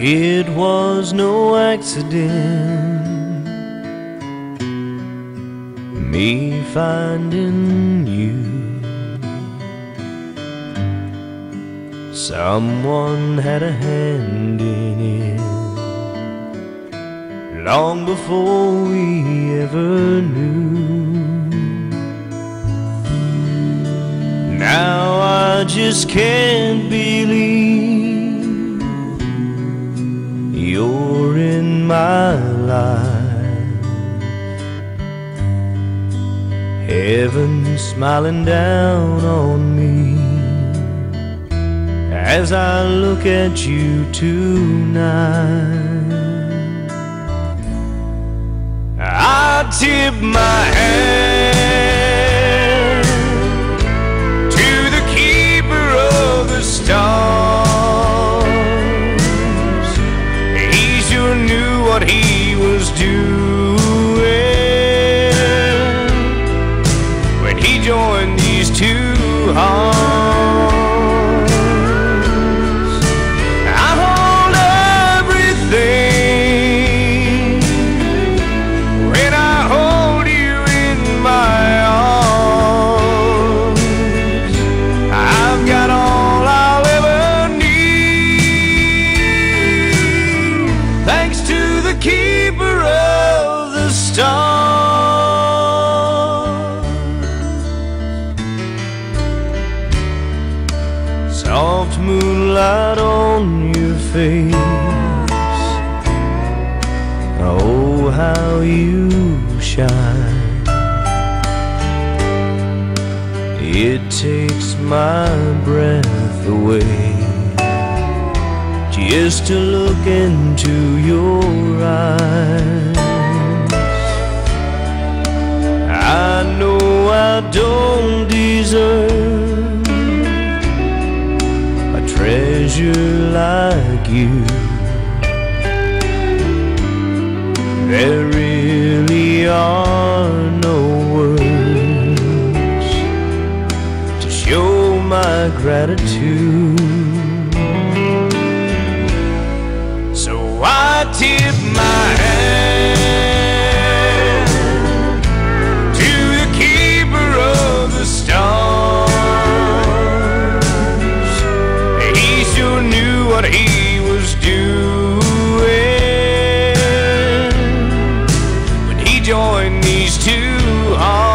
It was no accident. Me finding you. Someone had a hand in it long before we ever knew. Now I just can't believe my life. Heaven smiling down on me as I look at you tonight. I tip my hand what he was doing when he joined these two hearts. Keeper of the stars. Soft moonlight on your face. Oh, how you shine. It takes my breath away just to look into your eyes. I know I don't deserve a treasure like you. There really are no words to show my gratitude. I tip my to the keeper of the stars. He sure knew what he was doing when he joined these two hearts.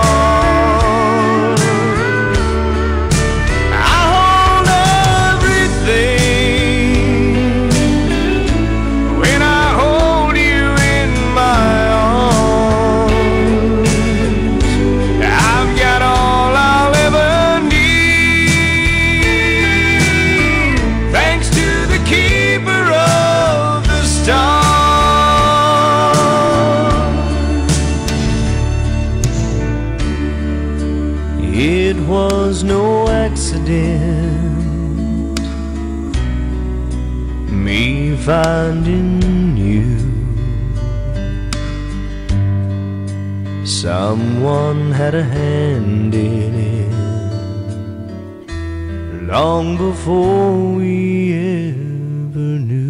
It was no accident, me finding you. Someone had a hand in it long before we ever knew.